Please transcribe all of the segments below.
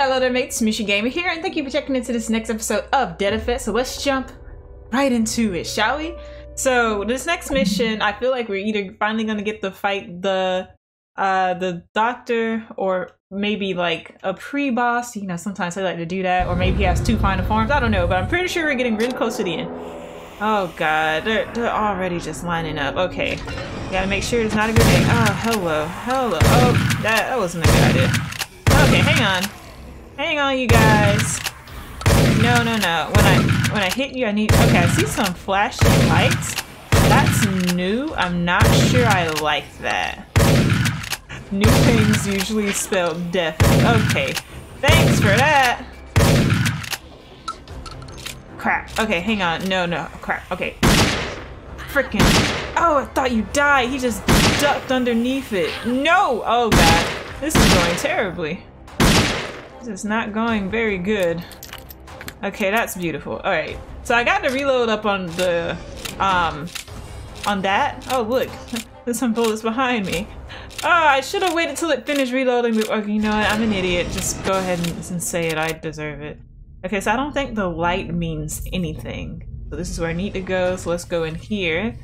Hello there mates, Mooshi Gamer here, and thank you for checking into this next episode of Dead Effect. So let's jump right into it, shall we? So this next mission, I feel like we're either finally gonna get to fight the uh the doctor or maybe like a pre-boss. You know, sometimes I like to do that, or maybe he has two final forms. I don't know, but I'm pretty sure we're getting really close to the end. Oh god, they're, they're already just lining up. Okay, gotta make sure it's not a good grenade. Oh, hello, hello. Oh, that, that wasn't a good idea. Okay, hang on. Hang on, you guys. No, no, no. When I when I hit you, I need. Okay, I see some flashing lights. That's new. I'm not sure I like that. New things usually spell death. Okay, thanks for that. Crap. Okay, hang on. No, no. Crap. Okay. Freaking. Oh, I thought you died. He just ducked underneath it. No. Oh god. This is going terribly. This is not going very good. Okay, that's beautiful. Alright. So I got to reload up on the, um, on that. Oh, look. There's some bullets behind me. Oh, I should have waited till it finished reloading. Okay, you know what? I'm an idiot. Just go ahead and, and say it. I deserve it. Okay, so I don't think the light means anything. So this is where I need to go. So let's go in here.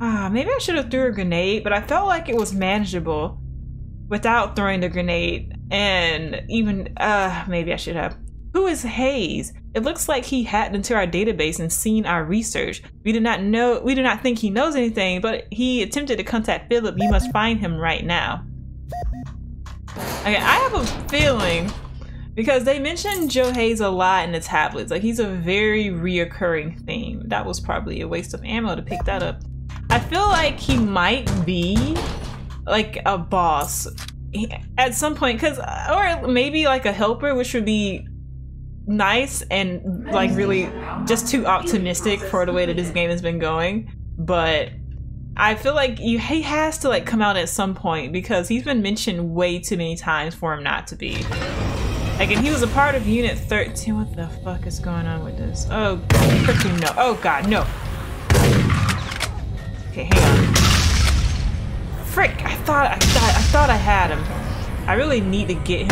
Ah, maybe I should have threw a grenade, but I felt like it was manageable without throwing the grenade. And even, uh, maybe I should have. Who is Hayes? It looks like he hacked into our database and seen our research. We do not know, we do not think he knows anything, but he attempted to contact Philip. You must find him right now. Okay, I have a feeling because they mentioned Joe Hayes a lot in the tablets. Like he's a very reoccurring theme. That was probably a waste of ammo to pick that up. I feel like he might be like a boss at some point because uh, or maybe like a helper which would be nice and like really just too optimistic for the way that this game has been going. But i feel like you he has to like come out at some point because he's been mentioned way too many times for him not to be. Like and he was a part of unit 13 what the fuck is going on with this? Oh freaking no. Oh god no. Okay hang on frick i thought i thought i thought i had him i really need to get him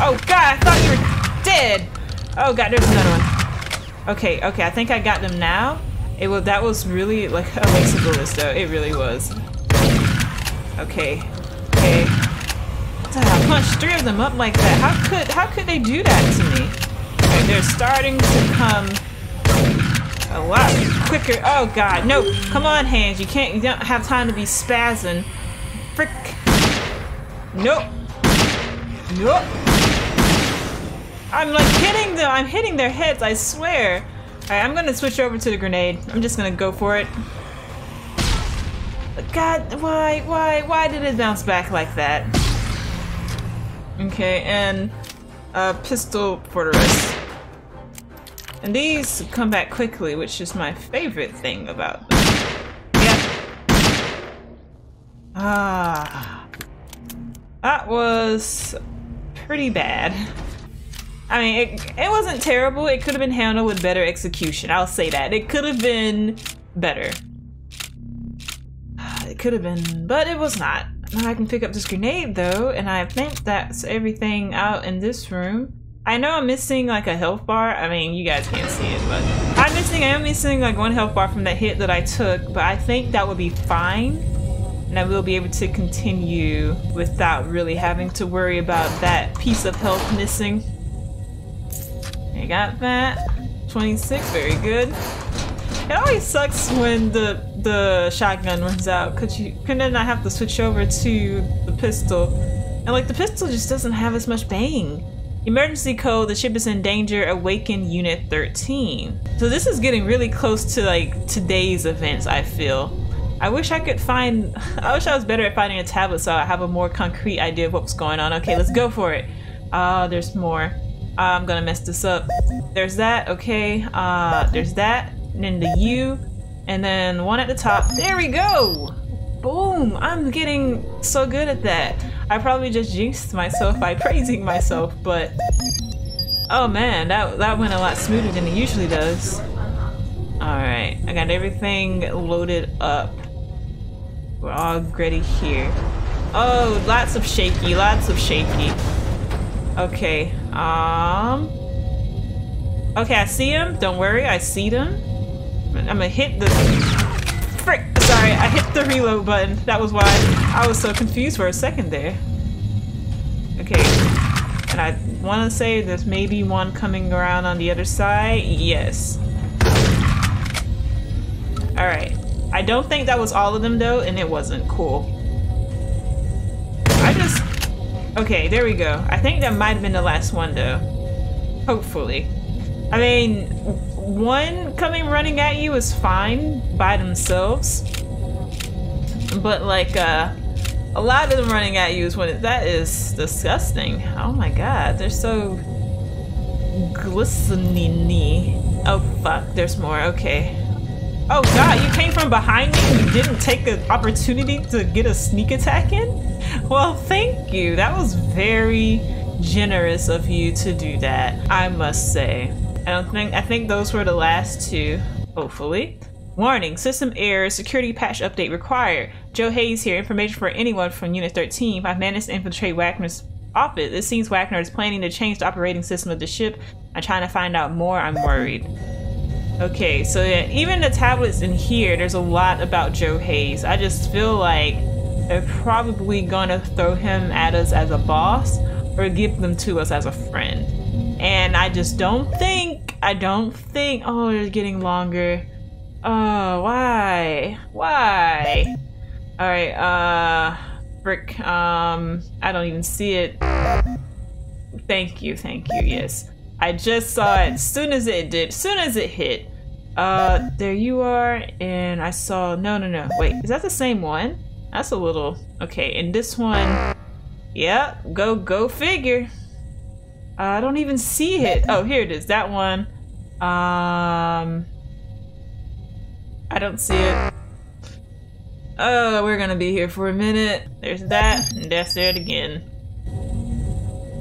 oh god i thought you were dead Oh god, there's another one. Okay, okay, I think I got them now. It was that was really like a waste of bullets though. It really was. Okay. Okay. Ah, I punched three of them up like that. How could how could they do that to me? Okay, they're starting to come oh, a lot quicker. Oh god, no. Come on, hands. You can't you don't have time to be spazzing. Frick. Nope. Nope. I'm like hitting them. I'm hitting their heads. I swear. All right, I'm gonna switch over to the grenade. I'm just gonna go for it. God, why, why, why did it bounce back like that? Okay, and a pistol for the rest. And these come back quickly, which is my favorite thing about them. Ah. That was pretty bad. I mean, it, it wasn't terrible. It could have been handled with better execution. I'll say that. It could have been better. It could have been, but it was not. Now I can pick up this grenade though, and I think that's everything out in this room. I know I'm missing like a health bar. I mean, you guys can't see it, but I'm missing, I am missing like one health bar from that hit that I took, but I think that would be fine. And I will be able to continue without really having to worry about that piece of health missing. I got that. 26, very good. It always sucks when the the shotgun runs out, cause you can then I have to switch over to the pistol. And like the pistol just doesn't have as much bang. Emergency code, the ship is in danger, awaken unit 13. So this is getting really close to like today's events, I feel. I wish I could find, I wish I was better at finding a tablet so I have a more concrete idea of what's going on. Okay, let's go for it. Ah, uh, there's more. I'm gonna mess this up. There's that, okay. Uh, there's that, and then the U, and then one at the top. There we go! Boom! I'm getting so good at that. I probably just jinxed myself by praising myself, but... Oh man, that, that went a lot smoother than it usually does. Alright, I got everything loaded up. We're all ready here. Oh, lots of shaky, lots of shaky. Okay, um... Okay, I see him. Don't worry, I see them. I'm gonna hit the... Frick! Sorry, I hit the reload button. That was why I was so confused for a second there. Okay, and I want to say there's maybe one coming around on the other side. Yes. Alright. I don't think that was all of them though, and it wasn't. Cool. I just... Okay, there we go. I think that might have been the last one though. Hopefully. I mean, one coming running at you is fine by themselves. But like, uh, a lot of them running at you is when it, that is disgusting. Oh my god, they're so glistening. Oh fuck, there's more. Okay. Oh god, you came from behind me you didn't take the opportunity to get a sneak attack in? Well, thank you. That was very generous of you to do that, I must say. I don't think, I think those were the last two, hopefully. Warning, system error, security patch update required. Joe Hayes here, information for anyone from Unit 13. I've managed to infiltrate Wagner's office. It seems Wagner is planning to change the operating system of the ship. I'm trying to find out more, I'm worried. Okay, so yeah, even the tablets in here, there's a lot about Joe Hayes. I just feel like they're probably gonna throw him at us as a boss or give them to us as a friend. And I just don't think, I don't think, oh, they're getting longer. Oh, why? Why? Alright, uh, frick, um, I don't even see it. Thank you, thank you, yes. I just saw it as soon as it did, as soon as it hit. Uh, there you are, and I saw, no, no, no, wait, is that the same one? That's a little, okay, and this one, yeah, go, go figure. Uh, I don't even see it. Oh, here it is, that one. Um, I don't see it. Oh, we're gonna be here for a minute. There's that, and that's it again.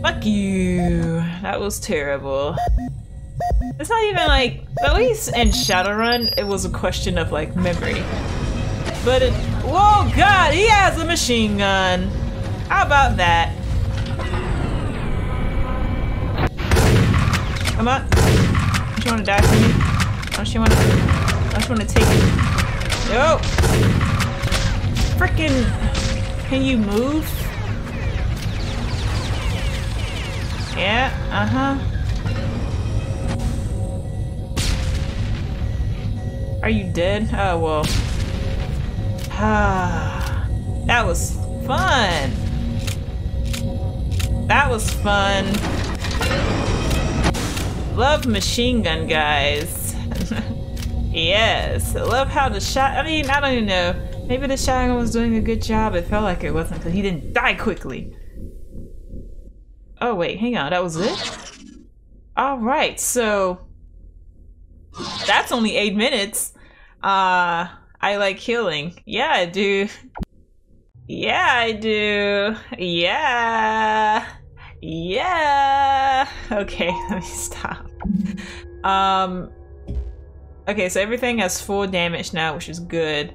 Fuck you. That was terrible. It's not even like, at least in Shadowrun, it was a question of like memory. But it, whoa god, he has a machine gun. How about that? Come on. Don't you wanna die for me? Don't you wanna, don't you wanna take it? No! Frickin', can you move? Yeah, uh-huh. Are you dead? Oh, well. Ah, that was fun. That was fun. Love machine gun guys. yes, love how the shot, I mean, I don't even know. Maybe the shotgun was doing a good job. It felt like it wasn't because he didn't die quickly. Oh wait, hang on, that was it? Alright, so that's only eight minutes. Uh, I like healing. Yeah, I do. Yeah, I do. Yeah. Yeah. Okay, let me stop. Um, okay, so everything has full damage now, which is good.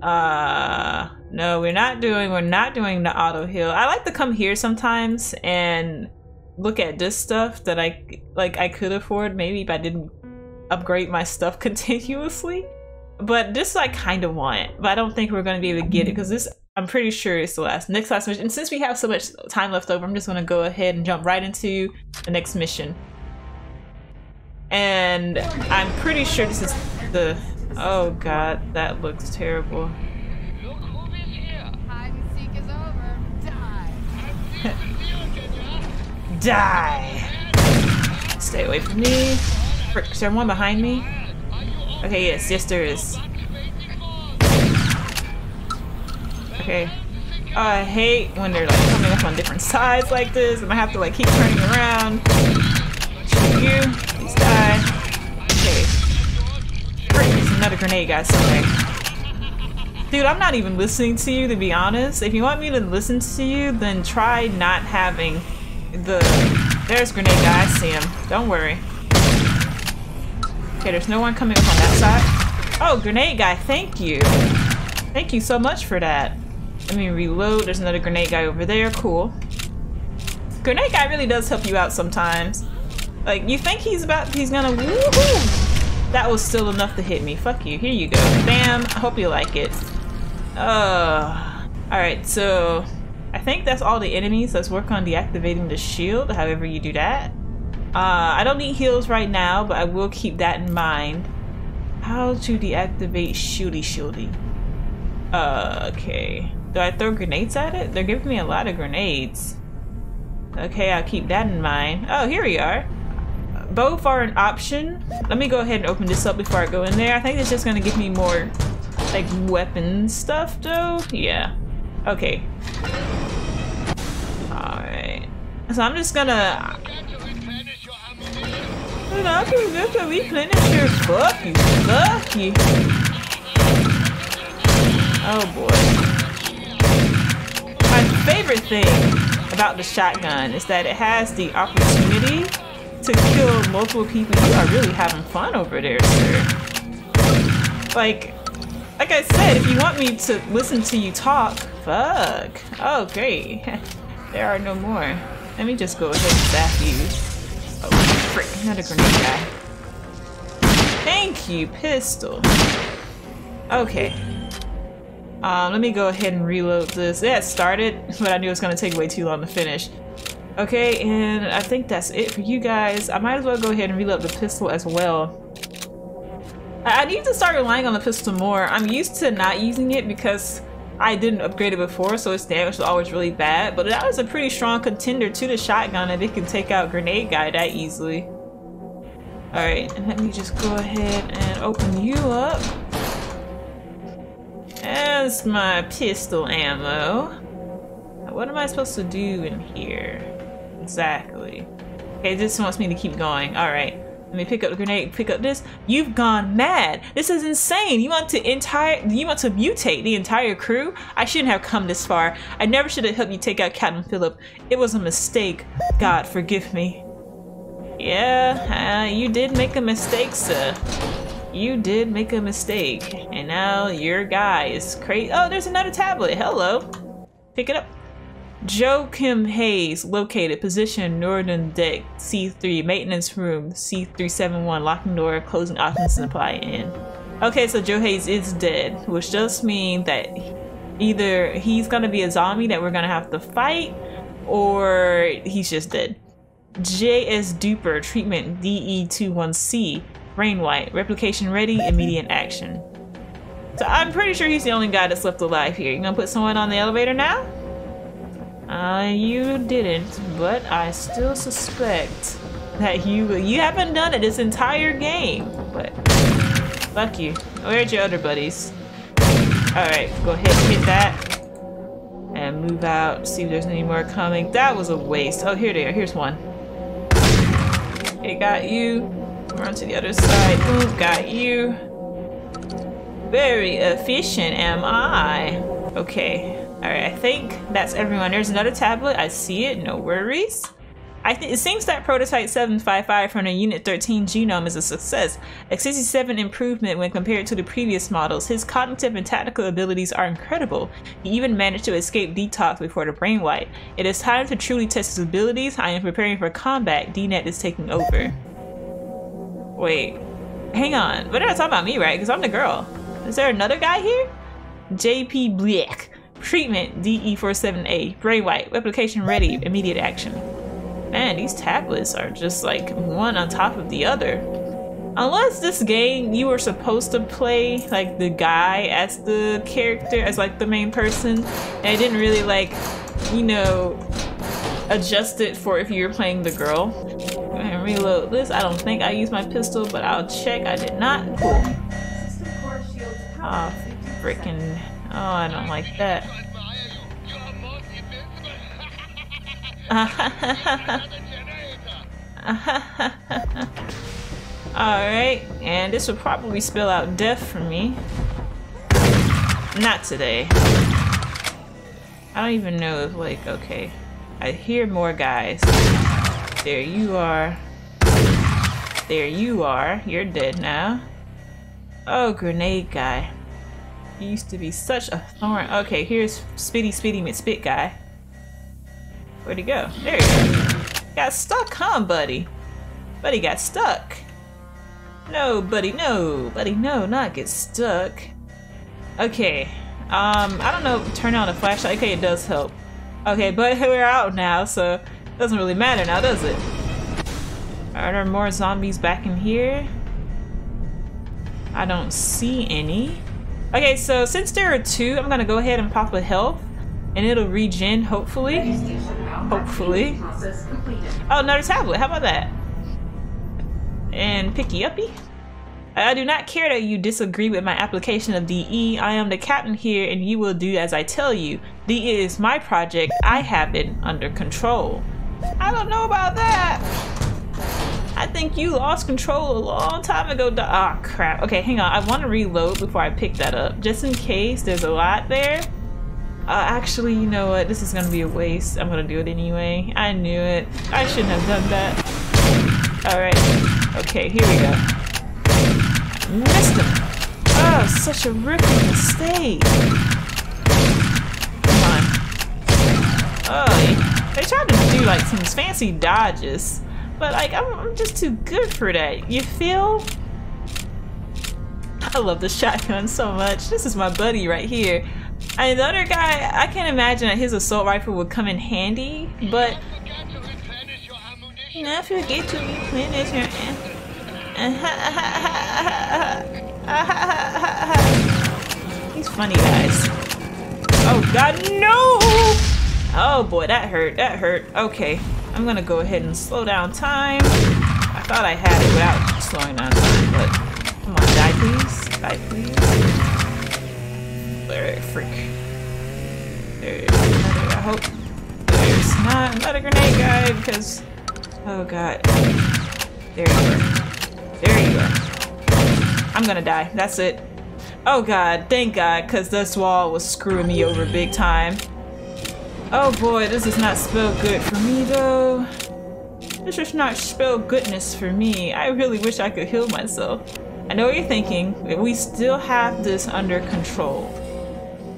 Uh, no, we're not doing, we're not doing the auto heal. I like to come here sometimes and look at this stuff that I, like, I could afford maybe if I didn't upgrade my stuff continuously. But this I kind of want, but I don't think we're going to be able to get it mm-hmm. because this, I'm pretty sure it's the last, next last mission. And since we have so much time left over, I'm just going to go ahead and jump right into the next mission. And I'm pretty sure this is the Oh god, that looks terrible. Die! Stay away from me. Frick, is there one behind me? Okay, yes, yes there is. Okay. Oh, I hate when they're like coming up on different sides like this and I have to like keep turning around. Shoot you. Please die another grenade guy somewhere. Dude, I'm not even listening to you, to be honest. If you want me to listen to you, then try not having the... There's grenade guy, I see him. Don't worry. Okay, there's no one coming up on that side. Oh, grenade guy, thank you. Thank you so much for that. Let me reload. There's another grenade guy over there. Cool. Grenade guy really does help you out sometimes. Like, you think he's about- he's gonna woohoo! That was still enough to hit me. Fuck you. Here you go. Bam. I hope you like it. Uh, Alright, so... I think that's all the enemies. Let's work on deactivating the shield, however you do that. Uh, I don't need heals right now, but I will keep that in mind. How to deactivate shieldy shieldy. Uh, okay. Do I throw grenades at it? They're giving me a lot of grenades. Okay, I'll keep that in mind. Oh, here we are. Both are an option. Let me go ahead and open this up before I go in there. I think it's just gonna give me more, like, weapon stuff, though. Yeah. Okay. Alright. So I'm just gonna... I can get to replenish your fuck you, fuck. Oh boy. My favorite thing about the shotgun is that it has the opportunity to kill multiple people. You are really having fun over there, sir. Like, like I said, if you want me to listen to you talk, fuck. Oh, great. there are no more. Let me just go ahead and zap you. Oh, frick, not a grenade guy. Thank you, pistol. Okay. Um, let me go ahead and reload this. It started, but I knew it was gonna take way too long to finish. Okay, and I think that's it for you guys. I might as well go ahead and reload the pistol as well. I, need to start relying on the pistol more. I'm used to not using it because I didn't upgrade it before, so its damage was always really bad. But that was a pretty strong contender to the shotgun if it can take out Grenade Guy that easily. Alright, let me just go ahead and open you up. As my pistol ammo. What am I supposed to do in here? Exactly. Okay, this wants me to keep going. Alright. Let me pick up the grenade, pick up this. You've gone mad. This is insane. You want to entire you want to mutate the entire crew? I shouldn't have come this far. I never should have helped you take out Captain Philip. It was a mistake. God forgive me. Yeah, uh, you did make a mistake, sir. You did make a mistake. And now your guy is crazy. Oh, there's another tablet. Hello. Pick it up. Joe Kim Hayes, located, position, northern deck, C3, maintenance room, C371, locking door, closing options and apply in. Okay, so Joe Hayes is dead, which does mean that either he's gonna be a zombie that we're gonna have to fight, or he's just dead. JS Duper, treatment DE21C, brain wipe, replication ready, immediate action. So I'm pretty sure he's the only guy that's left alive here. You gonna put someone on the elevator now? Uh, you didn't, but I still suspect that you you haven't done it this entire game. But fuck you. Where's your other buddies? Alright, go ahead hit that. And move out, see if there's any more coming. That was a waste. Oh, here they are. Here's one. It got you. We're on to the other side. Boom, got you. Very efficient am I. Okay, Alright, I think that's everyone. There's another tablet. I see it. No worries. I think it seems that prototype 755 from the Unit 13 genome is a success. A 67 improvement when compared to the previous models. His cognitive and tactical abilities are incredible. He even managed to escape detox before the brain wipe. It is time to truly test his abilities. I am preparing for combat. DNet is taking over. Wait. Hang on. But they're not talking about me, right? Because I'm the girl. Is there another guy here? JP Bleak. Treatment DE47A. Brain Wipe, Replication ready. Immediate action. Man, these tablets are just like one on top of the other. Unless this game you were supposed to play like the guy as the character, as like the main person, and it didn't really like, you know, adjust it for if you were playing the girl. And reload this. I don't think I used my pistol, but I'll check. I did not. Cool. Ah, oh, freaking. Oh, I don't like that. Alright, and this will probably spill out death for me. Not today. I don't even know if, like, okay. I hear more guys. There you are. There you are. You're dead now. Oh, grenade guy. He used to be such a thorn. Okay, here's Spitty Spitty McSpit guy. Where'd he go? There he go. Got stuck, huh, buddy? Buddy got stuck. No, buddy, no. Buddy, no, not get stuck. Okay. Um, I don't know, turn on the flashlight. Okay, it does help. Okay, but we're out now, so it doesn't really matter now, does it? Are there more zombies back in here? I don't see any. Okay, so since there are two, I'm gonna go ahead and pop a health and it'll regen, hopefully. Hopefully. Oh, another tablet. How about that? And picky uppy. I do not care that you disagree with my application of DE. I am the captain here and you will do as I tell you. DE is my project. I have it under control. I don't know about that. I think you lost control a long time ago. Ah, oh, crap. Okay, hang on. I want to reload before I pick that up. Just in case there's a lot there. Uh, actually, you know what? This is going to be a waste. I'm going to do it anyway. I knew it. I shouldn't have done that. Alright. Okay, here we go. Missed him. Oh, such a rookie mistake. Come on. Oh, they tried to do like some fancy dodges, but like I'm, I'm just too good for that. You feel? I love the shotgun so much. This is my buddy right here. And the other guy, I can't imagine that his assault rifle would come in handy, but... Now if you get to replenish your He's funny, guys. Oh god, no! Oh boy, that hurt, that hurt. Okay, I'm gonna go ahead and slow down time. I thought I had it without slowing down time, but come on, die please, die please. Alright, freak. There's another, I hope there's not another grenade guy, because, oh god. There you are. There you go. I'm gonna die. That's it. Oh god, thank god, because this wall was screwing me over big time. Oh boy, this does not spell good for me though. This does not spell goodness for me. I really wish I could heal myself. I know what you're thinking, we still have this under control.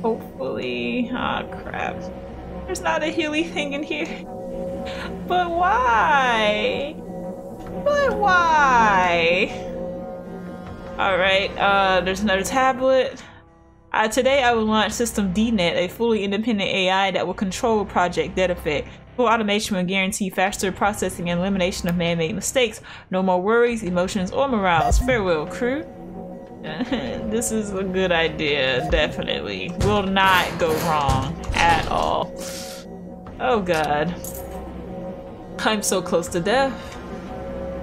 Hopefully. Ah, oh, crap. There's not a healy thing in here. But why? But why? Alright, uh, there's another tablet. Uh, today I will launch System DNet, a fully independent AI that will control Project Dead Effect. Full automation will guarantee faster processing and elimination of man-made mistakes. No more worries, emotions, or morals. Farewell, crew. this is a good idea, definitely. Will not go wrong at all. Oh god. I'm so close to death.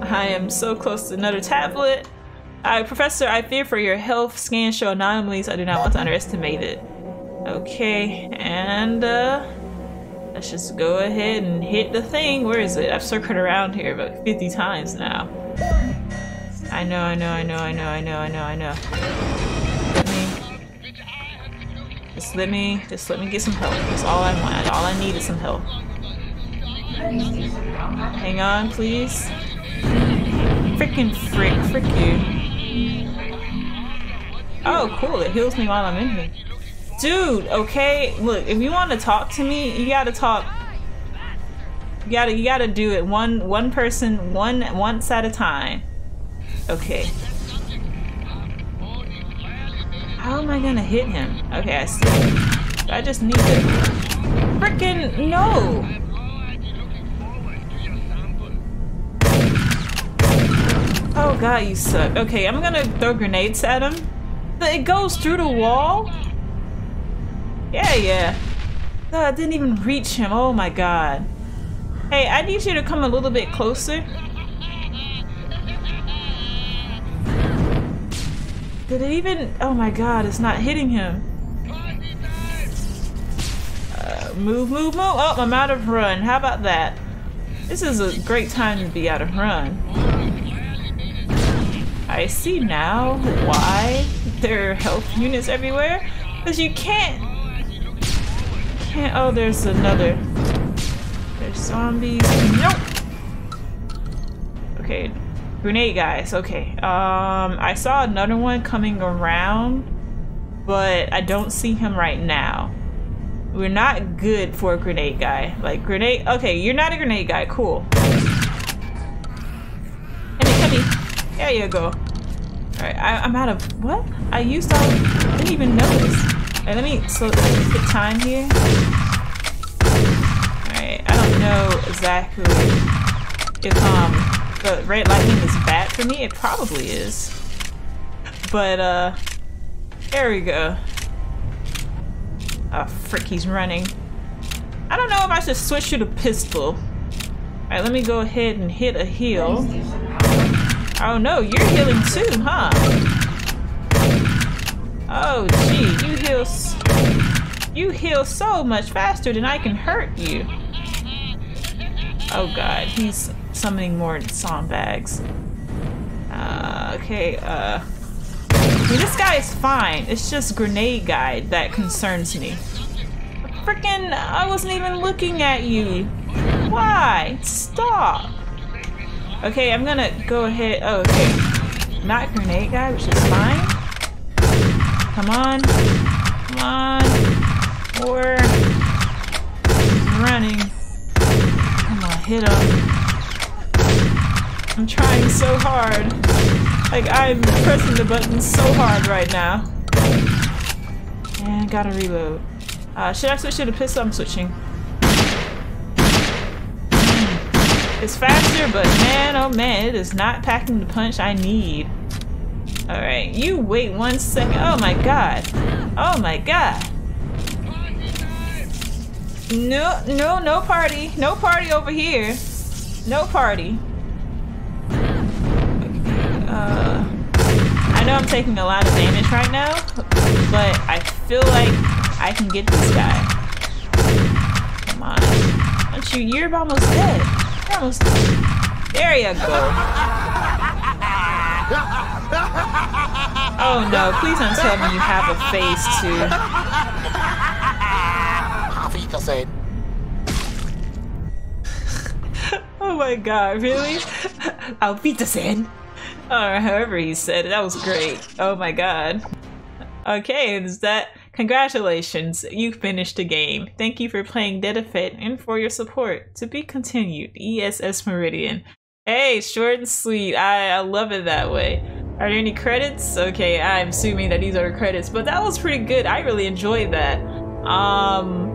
I am so close to another tablet. Professor, I fear for your health. Scans show anomalies. I do not want to underestimate it. Okay, and uh, let's just go ahead and hit the thing. Where is it? I've circled around here about 50 times now. I know, I know, I know, I know, I know, I know, I know. Just let me, just let me get some help. That's all I want. All I need is some help. Hang on, please. Freaking frick, frick you. Oh, cool, it heals me while I'm in here. Dude, okay, look, if you want to talk to me, you gotta talk. You gotta, you gotta do it one, one person, one, once at a time. Okay. How am I gonna hit him? Okay, I see. I just need to. Freaking no! God, you suck. Okay, I'm gonna throw grenades at him. It goes through the wall? Yeah, yeah. Oh, I didn't even reach him. Oh my god. Hey, I need you to come a little bit closer. Did it even... Oh my god, it's not hitting him. Uh, move, move, move. Oh, I'm out of run. How about that? This is a great time to be out of run. I see now why there are health units everywhere. Because you can't... Can't... Oh, there's another... There's zombies. Nope! Okay. Grenade guys. Okay. Um, I saw another one coming around. But I don't see him right now. We're not good for a grenade guy. Like, grenade... Okay, you're not a grenade guy. Cool. There you go. Alright, I'm out of... What? I used all... I didn't even notice. Alright, let me slow hit time here. Alright, I don't know exactly if um the red lightning is bad for me. It probably is. But uh there we go. Oh frick, he's running. I don't know if I should switch to the pistol. Alright, let me go ahead and hit a heal. Oh no, you're healing too, huh? Oh gee, you heal you heal so much faster than I can hurt you. Oh god, he's summoning more song bags. Uh, okay, uh... I mean, this guy is fine. It's just Grenade Guy that concerns me. Freaking, I wasn't even looking at you. Why? Stop. Okay, I'm gonna go ahead. Oh, okay. Not grenade guy, which is fine. Come on. Come on. Or running. Come on, hit him. I'm trying so hard. Like I'm pressing the button so hard right now. And gotta reload. Uh, should I switch to the pistol? I'm switching. It's faster, but man, oh man, it is not packing the punch I need. Alright, you wait one second. Oh my god. Oh my god. No, no, no party. No party over here. No party. Uh, I know I'm taking a lot of damage right now, but I feel like I can get this guy. Come on. Don't you, you're almost dead. There you go. Oh no, please don't tell me you have a face too. oh my god, really? Auf Wiedersehen? Or however he said it, that was great. Oh my god. Okay, is that Congratulations, you finished the game. Thank you for playing Dead Effect and for your support. To be continued, ESS Meridian. Hey, short and sweet. I, I love it that way. Are there any credits? Okay, I'm assuming that these are the credits, but that was pretty good. I really enjoyed that. Um,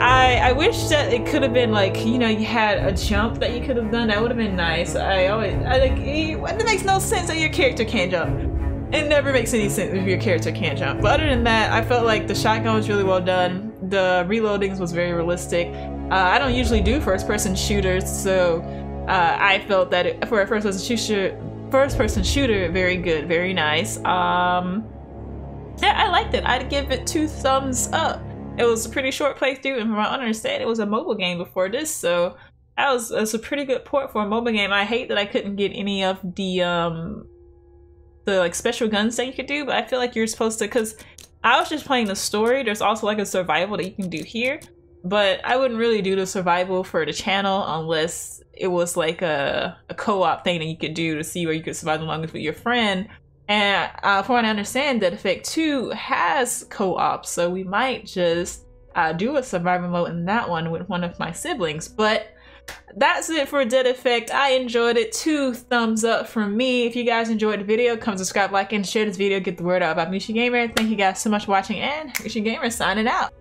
I I wish that it could have been like you know you had a jump that you could have done. That would have been nice. I always I like it makes no sense that your character can't jump. It never makes any sense if your character can't jump. But other than that, I felt like the shotgun was really well done. The reloadings was very realistic. Uh, I don't usually do first-person shooters, so uh, I felt that it, for a first-person shooter, first-person shooter, very good, very nice. Um, yeah, I liked it. I'd give it two thumbs up. It was a pretty short playthrough, and from what I understand, it was a mobile game before this, so that was, that was a pretty good port for a mobile game. I hate that I couldn't get any of the um, the like special guns that you could do, but I feel like you're supposed to because I was just playing the story. There's also like a survival that you can do here, but I wouldn't really do the survival for the channel unless it was like a, a co-op thing that you could do to see where you could survive the longest with your friend. And uh, from what I understand, Dead Effect 2 has co-op, so we might just uh, do a survival mode in that one with one of my siblings. But that's it for Dead Effect. I enjoyed it. Two thumbs up from me. If you guys enjoyed the video, come subscribe, like, and share this video. Get the word out about Mooshi Gamer. Thank you guys so much for watching, and Mooshi Gamer signing out.